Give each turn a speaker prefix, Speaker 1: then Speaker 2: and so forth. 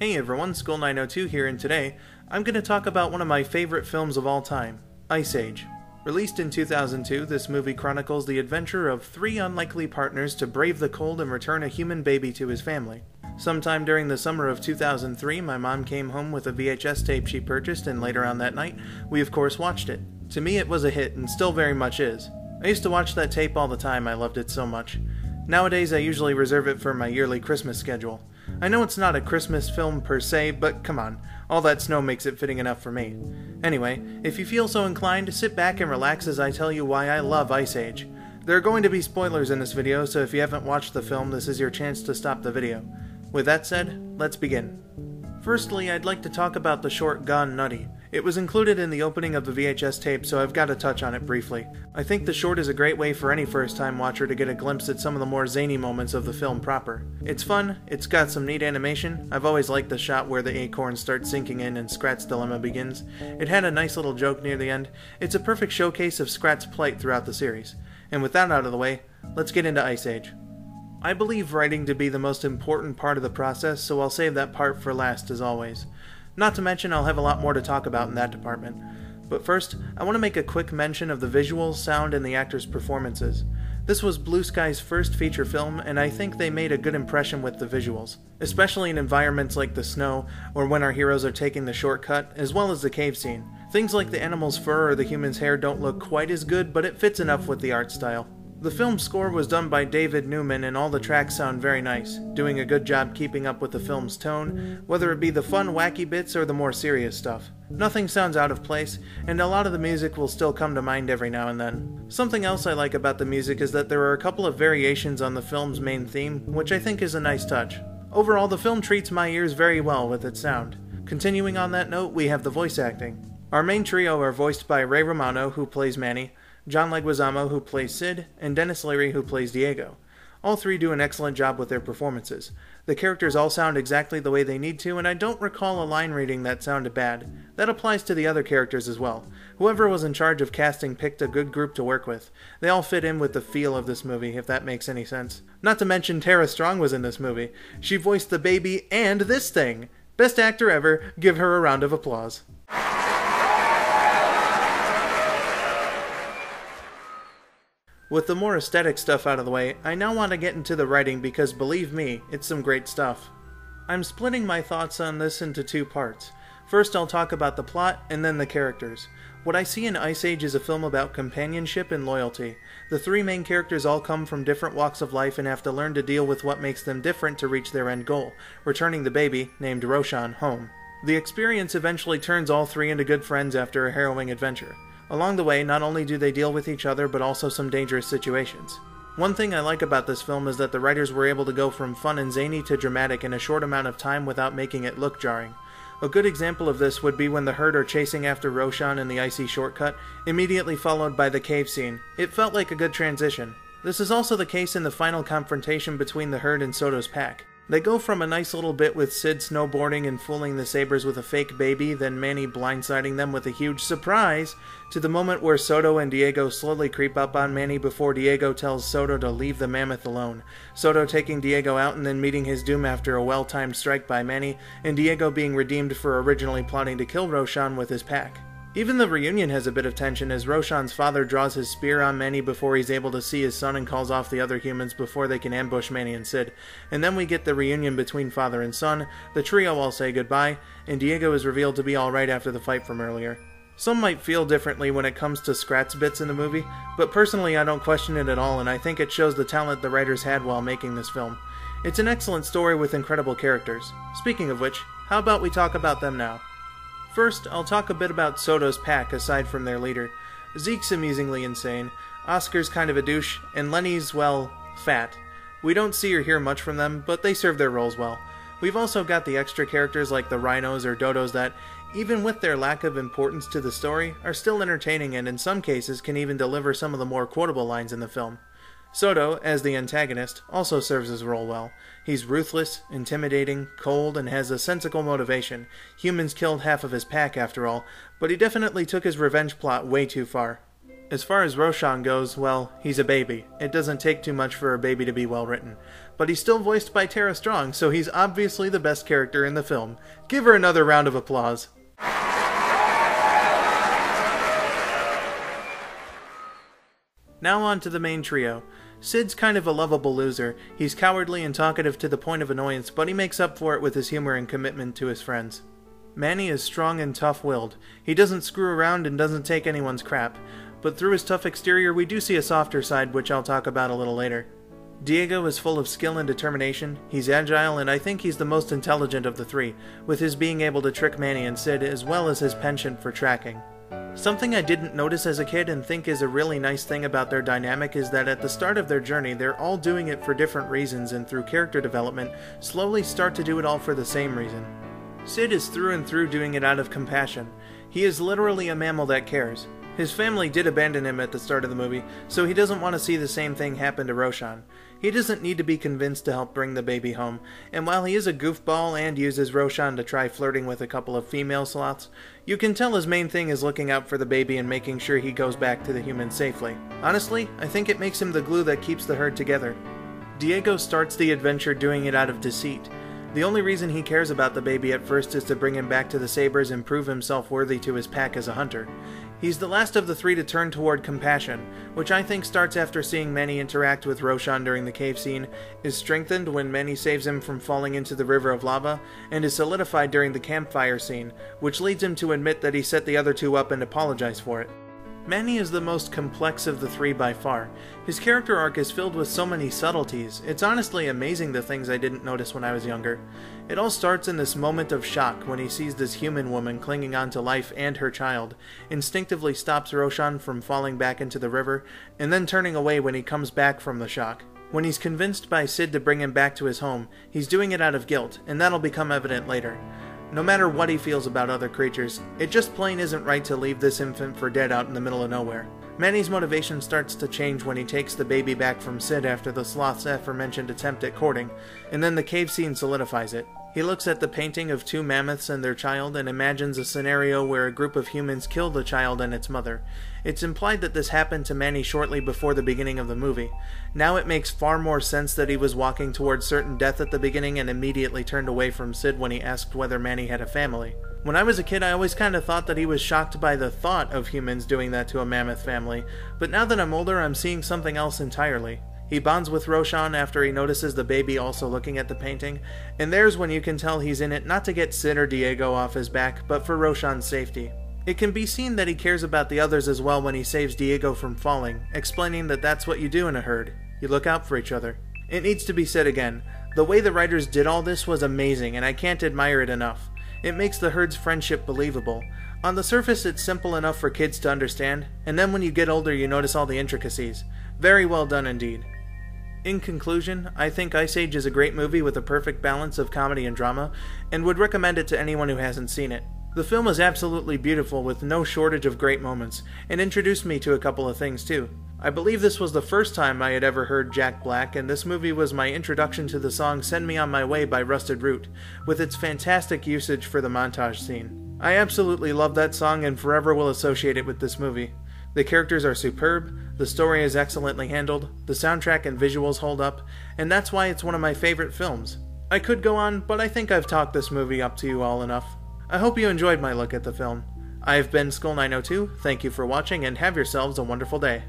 Speaker 1: Hey everyone, Skull902 here, and today I'm going to talk about one of my favorite films of all time, Ice Age. Released in 2002, this movie chronicles the adventure of three unlikely partners to brave the cold and return a human baby to his family. Sometime during the summer of 2003, my mom came home with a VHS tape she purchased, and later on that night, we of course watched it. To me, it was a hit, and still very much is. I used to watch that tape all the time, I loved it so much. Nowadays, I usually reserve it for my yearly Christmas schedule. I know it's not a Christmas film per se, but come on, all that snow makes it fitting enough for me. Anyway, if you feel so inclined, sit back and relax as I tell you why I love Ice Age. There are going to be spoilers in this video, so if you haven't watched the film, this is your chance to stop the video. With that said, let's begin. Firstly, I'd like to talk about the short Gone Nutty. It was included in the opening of the VHS tape, so I've got to touch on it briefly. I think the short is a great way for any first time watcher to get a glimpse at some of the more zany moments of the film proper. It's fun, it's got some neat animation. I've always liked the shot where the acorn starts sinking in and Scrat's dilemma begins. It had a nice little joke near the end. It's a perfect showcase of Scrat's plight throughout the series. And with that out of the way, let's get into Ice Age. I believe writing to be the most important part of the process, so I'll save that part for last as always. Not to mention, I'll have a lot more to talk about in that department. But first, I want to make a quick mention of the visuals, sound, and the actors' performances. This was Blue Sky's first feature film, and I think they made a good impression with the visuals, especially in environments like the snow, or when our heroes are taking the shortcut, as well as the cave scene. Things like the animal's fur or the human's hair don't look quite as good, but it fits enough with the art style. The film's score was done by David Newman, and all the tracks sound very nice, doing a good job keeping up with the film's tone, whether it be the fun, wacky bits or the more serious stuff. Nothing sounds out of place, and a lot of the music will still come to mind every now and then. Something else I like about the music is that there are a couple of variations on the film's main theme, which I think is a nice touch. Overall, the film treats my ears very well with its sound. Continuing on that note, we have the voice acting. Our main trio are voiced by Ray Romano, who plays Manny, John Leguizamo, who plays Sid, and Denis Leary, who plays Diego. All three do an excellent job with their performances. The characters all sound exactly the way they need to, and I don't recall a line reading that sounded bad. That applies to the other characters as well. Whoever was in charge of casting picked a good group to work with. They all fit in with the feel of this movie, if that makes any sense. Not to mention Tara Strong was in this movie. She voiced the baby and this thing. Best actor ever, give her a round of applause. With the more aesthetic stuff out of the way, I now want to get into the writing because believe me, it's some great stuff. I'm splitting my thoughts on this into two parts. First, I'll talk about the plot and then the characters. What I see in Ice Age is a film about companionship and loyalty. The three main characters all come from different walks of life and have to learn to deal with what makes them different to reach their end goal returning the baby, named Roshan, home. The experience eventually turns all three into good friends after a harrowing adventure. Along the way, not only do they deal with each other, but also some dangerous situations. One thing I like about this film is that the writers were able to go from fun and zany to dramatic in a short amount of time without making it look jarring. A good example of this would be when the herd are chasing after Roshan in the icy shortcut, immediately followed by the cave scene. It felt like a good transition. This is also the case in the final confrontation between the herd and Soto's pack. They go from a nice little bit with Sid snowboarding and fooling the Sabres with a fake baby, then Manny blindsiding them with a huge surprise, to the moment where Soto and Diego slowly creep up on Manny before Diego tells Soto to leave the mammoth alone. Soto taking Diego out and then meeting his doom after a well timed strike by Manny, and Diego being redeemed for originally plotting to kill Roshan with his pack. Even the reunion has a bit of tension as Roshan's father draws his spear on Manny before he's able to see his son and calls off the other humans before they can ambush Manny and Sid. And then we get the reunion between father and son, the trio all say goodbye, and Diego is revealed to be alright after the fight from earlier. Some might feel differently when it comes to Scrat's bits in the movie, but personally I don't question it at all and I think it shows the talent the writers had while making this film. It's an excellent story with incredible characters. Speaking of which, how about we talk about them now? First, I'll talk a bit about Soto's pack aside from their leader. Zeke's amusingly insane, Oscar's kind of a douche, and Lenny's, well, fat. We don't see or hear much from them, but they serve their roles well. We've also got the extra characters like the rhinos or dodos that, even with their lack of importance to the story, are still entertaining and in some cases can even deliver some of the more quotable lines in the film. Soto, as the antagonist, also serves his role well. He's ruthless, intimidating, cold, and has a sensical motivation. Humans killed half of his pack, after all, but he definitely took his revenge plot way too far. As far as Roshan goes, well, he's a baby. It doesn't take too much for a baby to be well written. But he's still voiced by Tara Strong, so he's obviously the best character in the film. Give her another round of applause. Now on to the main trio. Sid's kind of a lovable loser. He's cowardly and talkative to the point of annoyance, but he makes up for it with his humor and commitment to his friends. Manny is strong and tough willed. He doesn't screw around and doesn't take anyone's crap but through his tough exterior, we do see a softer side, which I'll talk about a little later. Diego is full of skill and determination, he's agile, and I think he's the most intelligent of the three, with his being able to trick Manny and Sid as well as his penchant for tracking. Something I didn't notice as a kid and think is a really nice thing about their dynamic is that at the start of their journey, they're all doing it for different reasons and through character development, slowly start to do it all for the same reason. Sid is through and through doing it out of compassion. He is literally a mammal that cares. His family did abandon him at the start of the movie, so he doesn't want to see the same thing happen to Roshan. He doesn't need to be convinced to help bring the baby home, and while he is a goofball and uses Roshan to try flirting with a couple of female sloths, you can tell his main thing is looking out for the baby and making sure he goes back to the humans safely. Honestly, I think it makes him the glue that keeps the herd together. Diego starts the adventure doing it out of deceit. The only reason he cares about the baby at first is to bring him back to the Sabres and prove himself worthy to his pack as a hunter. He's the last of the three to turn toward compassion, which I think starts after seeing Manny interact with Roshan during the cave scene, is strengthened when Manny saves him from falling into the river of lava, and is solidified during the campfire scene, which leads him to admit that he set the other two up and apologize for it. Manny is the most complex of the three by far. His character arc is filled with so many subtleties. It's honestly amazing the things I didn't notice when I was younger. It all starts in this moment of shock when he sees this human woman clinging on to life and her child, instinctively stops Roshan from falling back into the river, and then turning away when he comes back from the shock. When he's convinced by Sid to bring him back to his home, he's doing it out of guilt, and that'll become evident later. No matter what he feels about other creatures, it just plain isn't right to leave this infant for dead out in the middle of nowhere. Manny's motivation starts to change when he takes the baby back from Sid after the sloth's aforementioned attempt at courting, and then the cave scene solidifies it. He looks at the painting of two mammoths and their child and imagines a scenario where a group of humans kill the child and its mother. It's implied that this happened to Manny shortly before the beginning of the movie. Now it makes far more sense that he was walking towards certain death at the beginning and immediately turned away from Sid when he asked whether Manny had a family. When I was a kid, I always kind of thought that he was shocked by the thought of humans doing that to a mammoth family, but now that I'm older, I'm seeing something else entirely. He bonds with Roshan after he notices the baby also looking at the painting, and there's when you can tell he's in it not to get Sid or Diego off his back, but for Roshan's safety. It can be seen that he cares about the others as well when he saves Diego from falling, explaining that that's what you do in a herd. You look out for each other. It needs to be said again. The way the writers did all this was amazing, and I can't admire it enough. It makes the herd's friendship believable. On the surface, it's simple enough for kids to understand, and then when you get older, you notice all the intricacies. Very well done indeed. In conclusion, I think Ice Age is a great movie with a perfect balance of comedy and drama, and would recommend it to anyone who hasn't seen it. The film is absolutely beautiful with no shortage of great moments, and introduced me to a couple of things too. I believe this was the first time I had ever heard Jack Black, and this movie was my introduction to the song Send Me On My Way by Rusted Root, with its fantastic usage for the montage scene. I absolutely love that song and forever will associate it with this movie. The characters are superb, the story is excellently handled, the soundtrack and visuals hold up, and that's why it's one of my favorite films. I could go on, but I think I've talked this movie up to you all enough. I hope you enjoyed my look at the film. I've been Skull902, thank you for watching, and have yourselves a wonderful day.